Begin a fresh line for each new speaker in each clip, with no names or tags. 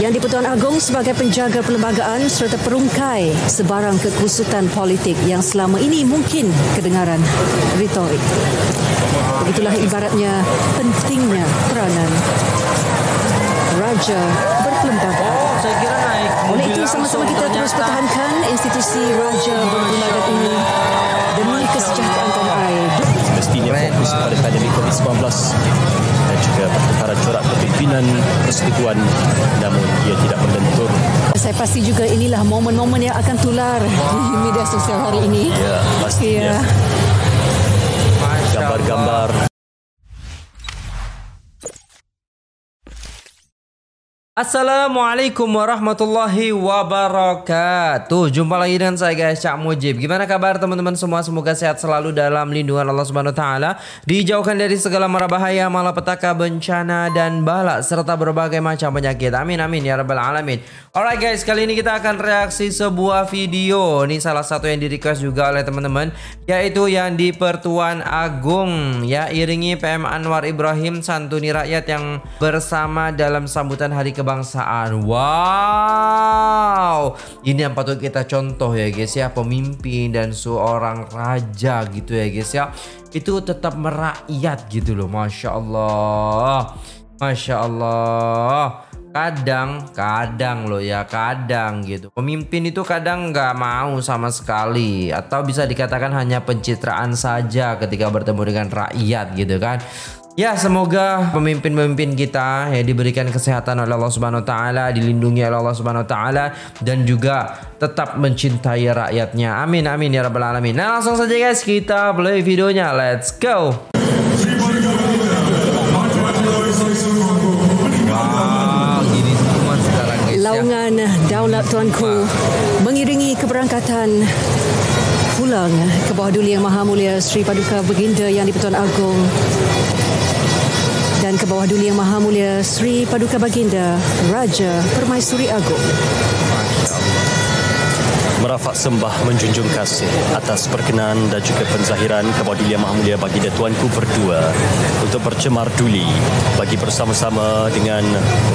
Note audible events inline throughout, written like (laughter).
Yang di-Pertuan Agong sebagai penjaga perlembagaan serta perungkai sebarang kekusutan politik yang selama ini mungkin kedengaran retorik. Begitulah ibaratnya pentingnya peranan Raja berkelembagaan.
Saya kira naik.
Oleh itu sama-sama kita terus pertahankan institusi Raja berkelembagaan ini demi kesejahteraan tanah air.
Mestinya fokus pada pandemik COVID-19 dan juga pertukaran corak kepimpinan persekutuan namun ia tidak melentur.
Saya pasti juga inilah momen-momen yang akan tular di media sosial hari ini.
Ya, pastinya.
Ya.
Gambar-gambar
Assalamualaikum warahmatullahi wabarakatuh. Jumpa lagi dengan saya guys Cak Mujib. Gimana kabar teman-teman semua? Semoga sehat selalu dalam lindungan Allah Subhanahu taala, dijauhkan dari segala mara bahaya, malapetaka, bencana dan bala serta berbagai macam penyakit. Amin amin ya rabbal alamin. Alright guys, kali ini kita akan reaksi sebuah video. Ini salah satu yang di-request juga oleh teman-teman, yaitu yang di Pertuan Agung ya iringi PM Anwar Ibrahim santuni rakyat yang bersama dalam sambutan hari kebangsaan. Wow. Ini yang patut kita contoh ya guys ya, pemimpin dan seorang raja gitu ya guys ya. Itu tetap merakyat gitu loh. Masya Allah. Masya Allah. Kadang, kadang loh ya, kadang gitu. Pemimpin itu kadang nggak mau sama sekali, atau bisa dikatakan hanya pencitraan saja ketika bertemu dengan rakyat gitu kan. Ya semoga pemimpin-pemimpin kita ya diberikan kesehatan oleh Allah Subhanahu wa taala, dilindungi oleh Allah Subhanahu wa taala dan juga tetap mencintai rakyatnya. Amin amin ya rabbal alamin. Nah, langsung saja guys kita play videonya. Let's go.
Laungan Daulat Tuanku mengiringi keberangkatan pulang ke bawah duli yang maha mulia Sri Paduka Baginda yang di-Pertuan Agong dan ke bawah duli yang maha mulia Sri Paduka Baginda Raja Permaisuri Agong.
Merafak sembah menjunjung kasih atas perkenan dan juga penzahiran Kebadulian Maha Mulia Baginda Tuanku berdua untuk bercemar duli bagi bersama-sama dengan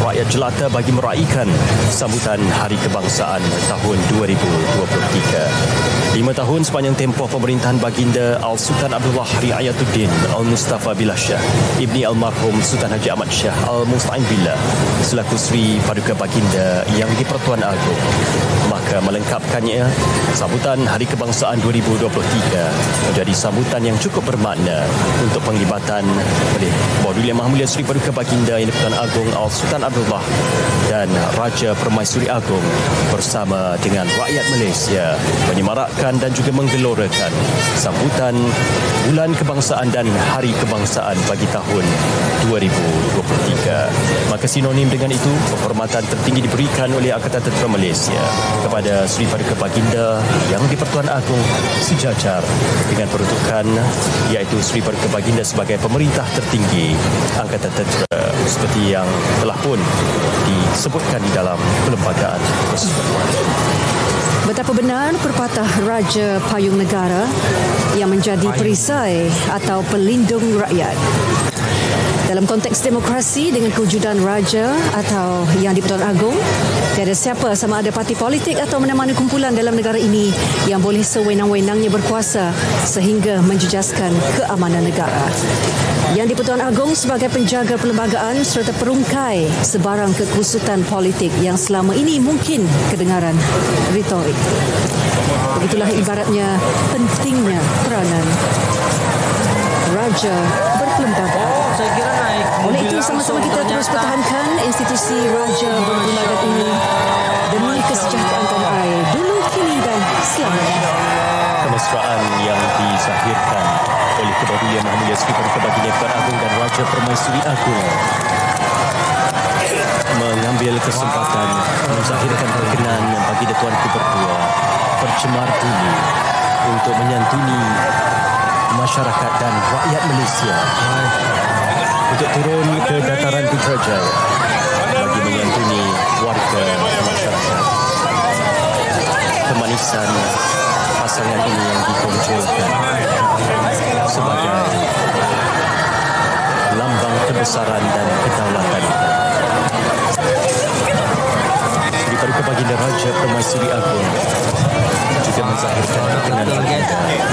rakyat jelata bagi meraihkan sambutan Hari Kebangsaan tahun 2023. Lima tahun sepanjang tempoh pemerintahan Baginda Al-Sultan Abdullah Riayatuddin Al-Mustafa Billah Shah Ibni Almarhum Sultan Haji Ahmad Shah Al-Musta'in Billah selaku Sri Paduka Baginda yang di-Pertuan Agong maka melengkapkannya sambutan Hari Kebangsaan 2023 menjadi sambutan yang cukup bermakna untuk penglibatan oleh Badulia Maha Mulia Sri Paduka Baginda yang di-Pertuan Agong Al-Sultan Abdullah dan Raja Permaisuri Agong bersama dengan rakyat Malaysia menyemarakkan dan juga menggelorakan sambutan Bulan Kebangsaan dan Hari Kebangsaan bagi tahun 2023. Maka sinonim dengan itu, penghormatan tertinggi diberikan oleh Angkatan Tentera Malaysia kepada Sri Paduka Baginda yang di-Pertuan Agong sejajar dengan peruntukan iaitu Sri Paduka Baginda sebagai pemerintah tertinggi Angkatan Tentera seperti yang telah pun disebutkan di dalam perlembagaan persekutuan.
Betapa benar perpatah Raja Payung Negara yang menjadi perisai atau pelindung rakyat. Dalam konteks demokrasi dengan kewujudan raja atau yang di-Pertuan Agong, tiada siapa sama ada parti politik atau mana-mana kumpulan dalam negara ini yang boleh sewenang-wenangnya berkuasa sehingga menjejaskan keamanan negara. Yang di-Pertuan Agong sebagai penjaga perlembagaan serta perungkai sebarang kekusutan politik yang selama ini mungkin kedengaran retorik. Begitulah ibaratnya pentingnya peranan Raja berkelembagaan.
Oh, saya kira naik.
Oleh
langsung
kita terus pertahankan institusi Raja berkelembagaan ini demi kesejahteraan tanah air dulu, kini dan selamanya.
kemesraan yang dizahirkan oleh Kebadulian Maha Mulia Sri Paduka Baginda Tuan Agong dan Raja Permaisuri Agong mengambil kesempatan menzahirkan perkenan bagi Tuanku berdua bercemar bumi untuk menyantuni masyarakat dan rakyat Malaysia untuk turun ke dataran Putrajaya bagi menyantuni warga masyarakat kemanisan pasangan ini yang ditonjolkan sebagai lambang kebesaran dan kedaulatan. baginda Raja Permaisuri Agung juga menzahirkan
kan?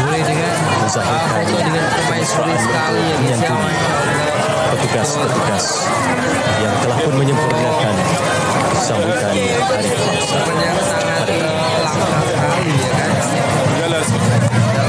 Boleh dengan
Menzahirkan
ah, foto dengan permaisuri sekali ya guys ya.
menyantuni petugas-petugas yang telah pun menyempurnakan sambutan Hari Kelaksa
Sebenarnya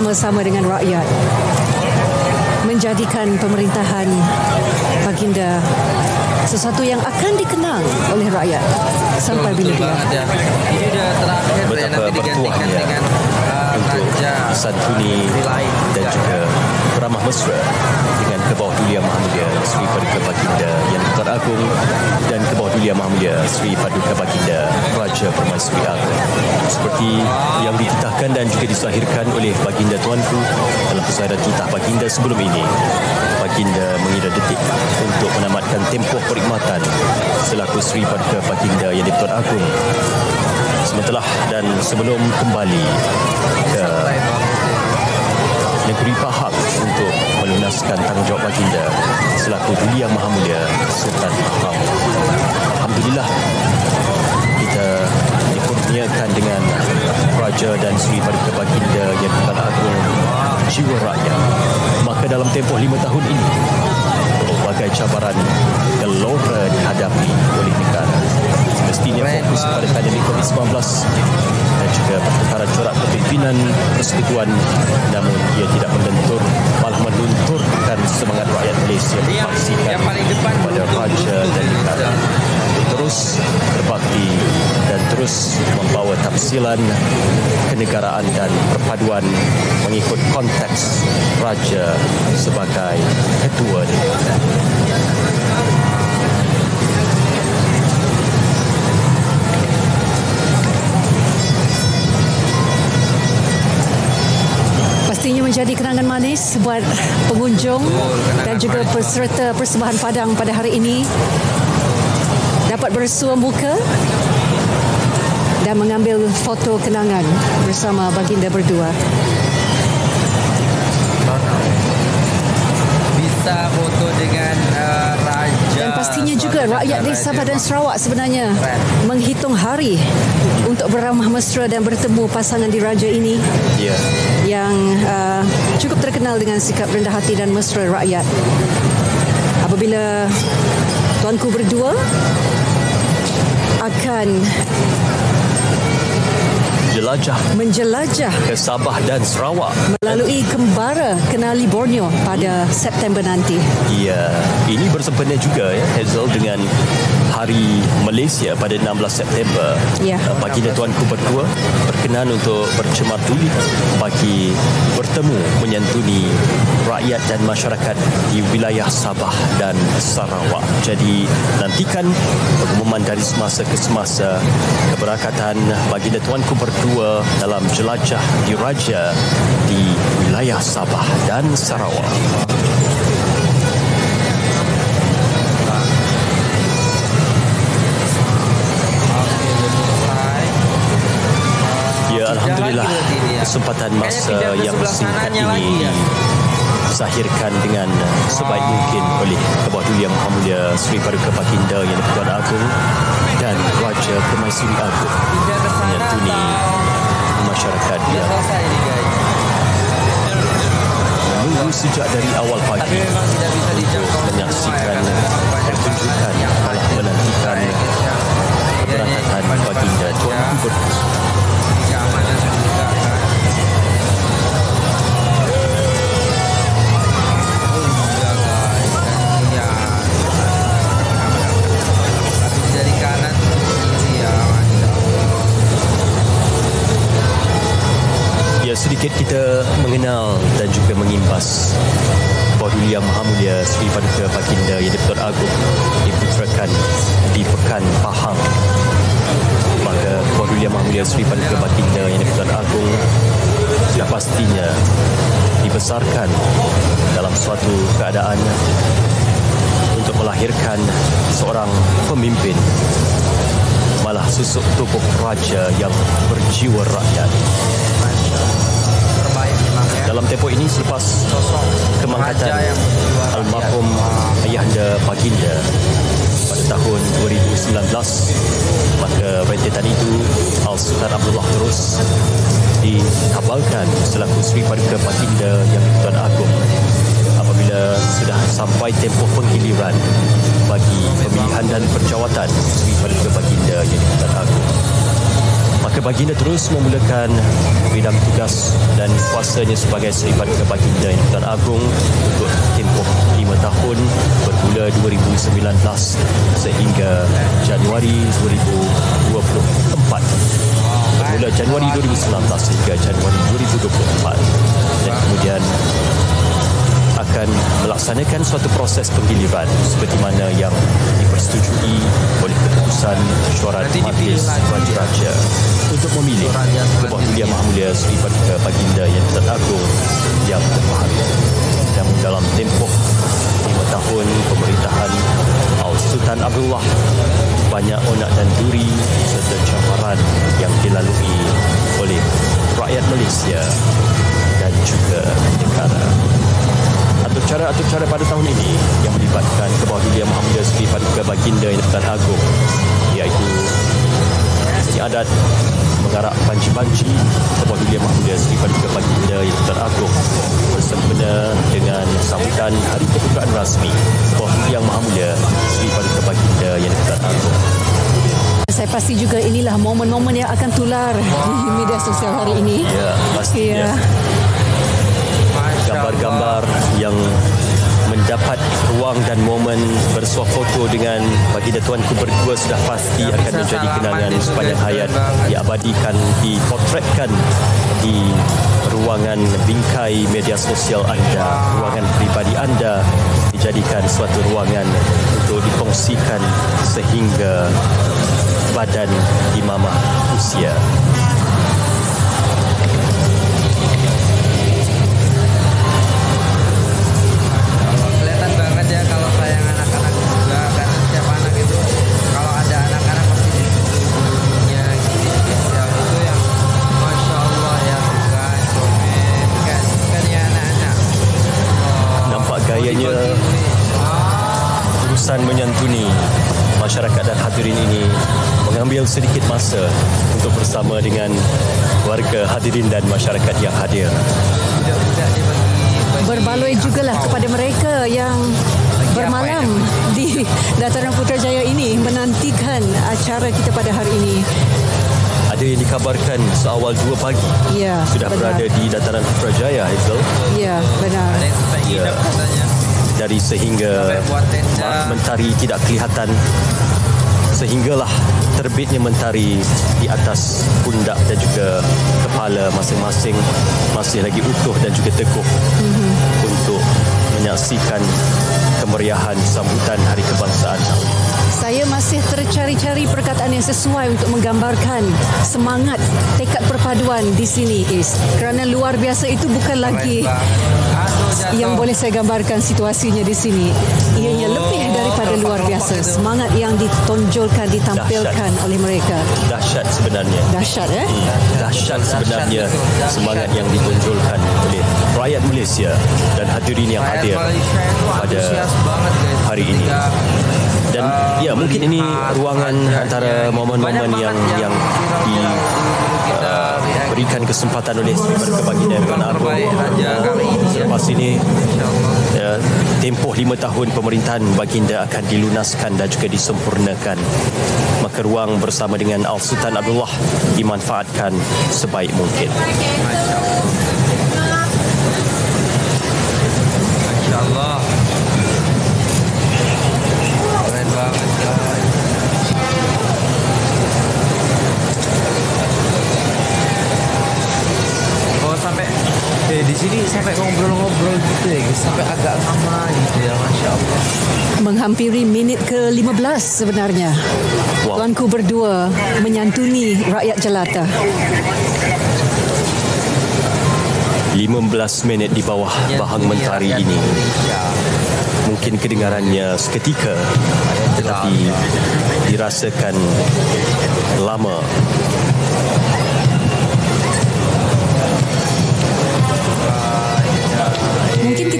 bersama-sama dengan rakyat menjadikan pemerintahan baginda sesuatu yang akan dikenang oleh rakyat sampai bila-bila.
Ini udah terakhir ya
Betapa
nanti digantikan
ya
dengan uh,
untuk
raja
santuni dan juga beramah mesra dengan ke bawah Duli Yang Maha Mulia Sri Paduka Baginda Yang Tuan Agung dan ke bawah Duli Yang Maha Mulia Sri Paduka Baginda Raja Permaisuri Agung seperti yang dititahkan dan juga disahirkan oleh Baginda Tuanku dalam pusaran titah Baginda sebelum ini Baginda mengira detik untuk menamatkan tempoh perkhidmatan selaku Sri Paduka Baginda Yang Tuan Agung. Sebentar dan sebelum kembali ke negeri Pahang melunaskan tanggungjawab baginda selaku Duli Yang Maha Mulia Sultan Pahang. Alhamdulillah kita dikurniakan dengan Raja dan Sri Paduka Baginda yang Tuan Agung jiwa rakyat. Maka dalam tempoh lima tahun ini berbagai cabaran gelora dihadapi oleh negara. Semestinya
Keren,
fokus kepada pandemik COVID-19 dan juga pertukaran corak kepimpinan persekutuan namun ia tidak mendentur malah melunturkan semangat rakyat Malaysia berpaksikan
yang paling depan
pada raja dan negara terus berbakti dan terus membawa tafsilan kenegaraan dan perpaduan mengikut konteks raja sebagai ketua negara.
Menjadi kenangan manis buat pengunjung dan juga peserta persembahan Padang pada hari ini. Dapat bersua muka dan mengambil foto kenangan bersama baginda berdua.
Bisa foto dengan uh, raja.
Dan pastinya juga rakyat di Sabah dan Sarawak sebenarnya menghitung hari untuk beramah mesra dan bertemu pasangan diraja ini.
Ya,
yang uh, cukup terkenal dengan sikap rendah hati dan mesra rakyat. Apabila tuanku berdua akan
jelajah
menjelajah
ke Sabah dan Sarawak.
melalui Kembara Kenali Borneo pada September nanti.
Ya, ini bersempena juga ya Hazel dengan Hari Malaysia pada 16 September.
Ya.
Uh, Baginda Tuanku berdua berkenan untuk bercemar duli bagi bertemu menyantuni rakyat dan masyarakat di wilayah Sabah dan Sarawak. Jadi nantikan pengumuman dari semasa ke semasa keberakatan Baginda Tuanku berdua dalam jelajah diraja di wilayah Sabah dan Sarawak. Kesempatan masa yang singkat ini
ya.
disahirkan dengan sebaik mungkin oleh Ketua Duli Yang Maha Mulia Sri Paduka Baginda Yang di-Pertuan Agong dan Raja Permaisuri Agong menyantuni
atau
masyarakat yang menunggu sejak dari awal pagi
dijangkau
menyaksikan
ya,
pertunjukan
yang
malah menantikan sedikit kita mengenal dan juga mengimbas Yang Maha Mulia Sri Paduka Baginda Yang Dipertuan Agung diputrakan di Pekan Pahang maka Yang Maha Mulia Sri Paduka Baginda Yang Dipertuan Agung sudah pastinya dibesarkan dalam suatu keadaan untuk melahirkan seorang pemimpin malah susuk tubuh raja yang berjiwa rakyat
ya.
Dalam tempoh ini selepas kemangkatan almarhum ayahanda baginda pada tahun 2019 maka rentetan itu Al Sultan Abdullah terus dikabalkan selaku Sri Paduka Baginda yang Tuan Agung apabila sudah sampai tempoh penggiliran bagi pemilihan dan perjawatan Sri Paduka Baginda yang Tuan Agung maka baginda terus memulakan bidang tugas dan kuasanya sebagai Seri Paduka Baginda yang Tuan Agung untuk tempoh 5 tahun bermula 2019 sehingga Januari 2024 bermula Januari 2019 sehingga Januari 2024 dan kemudian akan melaksanakan suatu proses penggiliran seperti mana yang dipersetujui oleh keputusan syuarat
Nanti
majlis raja-raja untuk Kebah Mulia
selanjutnya.
Maha Mulia Sri Paduka Baginda yang Tuan Agung yang terbahagia. Namun dalam tempoh lima tahun pemerintahan Sultan Abdullah banyak onak dan duri serta cabaran yang dilalui oleh rakyat Malaysia dan juga negara. Atur cara-atur cara pada tahun ini yang melibatkan Maha Mulia Sri Paduka Baginda yang Tuan Agung iaitu adat mengarak panci-panci Kebawah Dunia Maha Mulia Sri Paduka Baginda yang Tuan Agung bersempena dengan sambutan Hari Kebukaan Rasmi Kebawah Dunia Maha Mulia Sri Paduka Baginda yang Tuan Agung.
Saya pasti juga inilah momen-momen yang akan tular di media sosial hari ini.
Ya, pastinya.
Ya.
Masya
gambar-gambar yang mendapat ruang dan momen bersuah foto dengan baginda tuanku berdua sudah pasti
Yang
akan menjadi kenangan sepanjang
keren
hayat diabadikan dipotretkan di ruangan bingkai media sosial anda. Ruangan pribadi anda dijadikan suatu ruangan untuk dikongsikan sehingga badan imamah usia masa untuk bersama dengan warga hadirin dan masyarakat yang hadir.
Berbaloi jugalah kepada mereka yang bermalam (laughs) di Dataran Putrajaya ini menantikan acara kita pada hari ini.
Ada yang dikabarkan seawal 2 pagi
Ya,
sudah
benar.
berada di Dataran Putrajaya Hazel
Ya, benar.
Ya. dari sehingga mentari tidak kelihatan sehinggalah terbitnya mentari di atas pundak dan juga kepala masing-masing masih lagi utuh dan juga teguh mm-hmm. untuk menyaksikan kemeriahan sambutan Hari Kebangsaan
Saya masih tercari-cari perkataan yang sesuai untuk menggambarkan semangat tekad perpaduan di sini Is. Kerana luar biasa itu bukan lagi yang boleh saya gambarkan situasinya di sini. Ianya daripada luar biasa. Semangat yang ditonjolkan, ditampilkan oleh mereka.
dahsyat sebenarnya
Dahsyat eh?
dahsyat sebenarnya
Dahsyat.
semangat yang ditonjolkan oleh rakyat Malaysia dan hadirin yang hadir pada hari ini. dan
uh,
ya mungkin ini ruangan antara momen-momen yang yang di uh, berikan kesempatan oleh Baginda Tuan Agung
kali ini ya.
selepas ini
InsyaAllah.
Ya, tempoh lima tahun pemerintahan baginda akan dilunaskan dan juga disempurnakan. Maka ruang bersama dengan Al Sultan Abdullah dimanfaatkan sebaik mungkin.
Oh sampai eh, di sini sampai ngobrol-ngobrol gitu ya guys sampai agak
menghampiri minit ke-15 sebenarnya.
Wow.
Tuanku berdua menyantuni rakyat jelata.
15 minit di bawah bahang mentari
Rakyat
ini. Mungkin kedengarannya seketika tetapi dirasakan lama.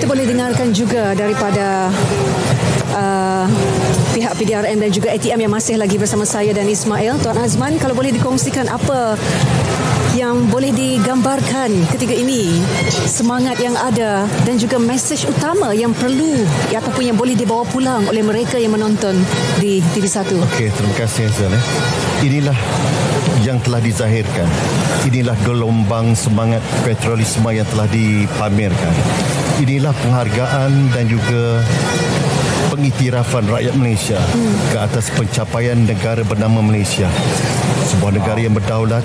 Kita boleh dengarkan juga daripada uh, pihak PDRM dan juga ATM yang masih lagi bersama saya dan Ismail. Tuan Azman, kalau boleh dikongsikan apa yang boleh digambarkan ketika ini semangat yang ada dan juga mesej utama yang perlu ataupun yang boleh dibawa pulang oleh mereka yang menonton di TV1.
Okey, terima kasih Hazel. Eh. Inilah yang telah dizahirkan. Inilah gelombang semangat petrolisme yang telah dipamerkan. Inilah penghargaan dan juga pengiktirafan rakyat Malaysia ke atas pencapaian negara bernama Malaysia. Sebuah negara yang berdaulat,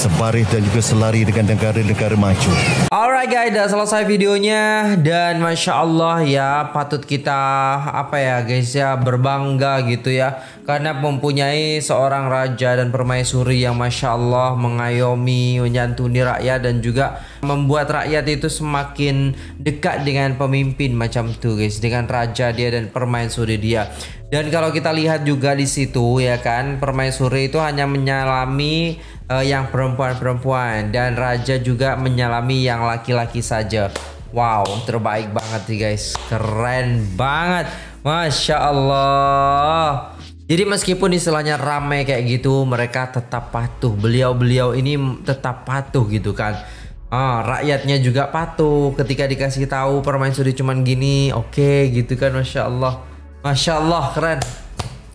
sebaris dan juga selari dengan negara-negara maju.
Alright guys, dah selesai videonya dan masya Allah ya patut kita apa ya guys ya berbangga gitu ya karena mempunyai seorang raja dan permaisuri yang masya Allah mengayomi, menyantuni rakyat dan juga membuat rakyat itu semakin dekat dengan pemimpin macam tuh guys dengan raja dia dan permaisuri dia. Dan kalau kita lihat juga di situ ya kan permaisuri itu hanya menyalami uh, yang perempuan-perempuan dan raja juga menyalami yang laki-laki saja. Wow, terbaik banget nih guys. Keren banget. Masya Allah. Jadi meskipun istilahnya ramai kayak gitu, mereka tetap patuh. Beliau-beliau ini tetap patuh gitu kan. Ah, rakyatnya juga patuh ketika dikasih tahu permaisuri cuman gini, oke okay, gitu kan, masya Allah. Masya Allah keren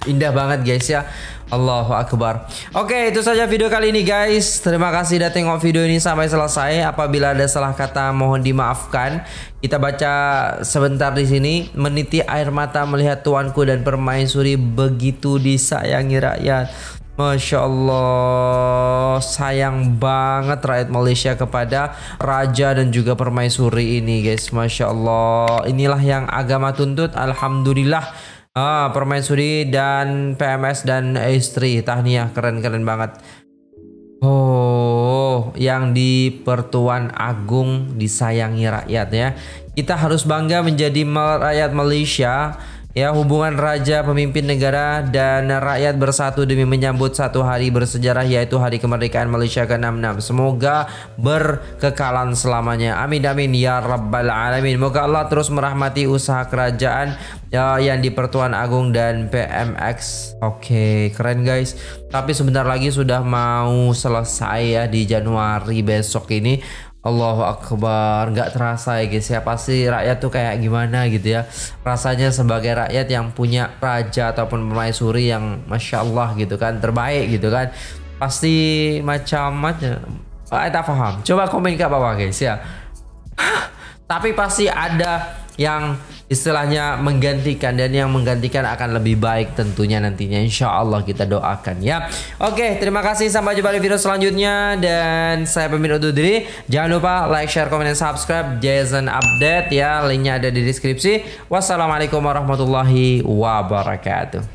Indah banget guys ya Allahu Akbar. Oke itu saja video kali ini guys. Terima kasih sudah tengok video ini sampai selesai. Apabila ada salah kata mohon dimaafkan. Kita baca sebentar di sini. Meniti air mata melihat tuanku dan permaisuri Begitu disayangi rakyat. Masya Allah Sayang banget rakyat Malaysia kepada Raja dan juga permaisuri ini guys. Masya Allah Inilah yang agama tuntut. Alhamdulillah ah, Permaisuri dan PMS dan istri Tahniah keren-keren banget. Oh Yang di Pertuan Agung Disayangi rakyat ya. Kita harus bangga menjadi rakyat Malaysia Ya, hubungan raja, pemimpin negara dan rakyat bersatu demi menyambut satu hari bersejarah yaitu Hari Kemerdekaan Malaysia ke-66. Semoga berkekalan selamanya. Amin amin ya rabbal alamin. Moga Allah terus merahmati usaha kerajaan ya, yang di Pertuan Agung dan PMX. Oke, keren guys. Tapi sebentar lagi sudah mau selesai ya di Januari besok ini. Allahu Akbar Gak terasa ya guys ya. Pasti rakyat tuh kayak gimana gitu ya. Rasanya sebagai rakyat yang punya raja Ataupun permaisuri yang Masya Allah gitu kan Terbaik gitu kan Pasti macam macam Saya tak paham Coba komen ke bawah guys ya. (laughs) Tapi pasti ada yang istilahnya menggantikan dan yang menggantikan akan lebih baik tentunya nantinya. Insya Allah kita doakan ya. Oke terima kasih. Sampai jumpa di video selanjutnya. Dan saya pemimpin undur diri. Jangan lupa like share komen dan subscribe. Jason update ya. Linknya ada di deskripsi. Wassalamualaikum warahmatullahi wabarakatuh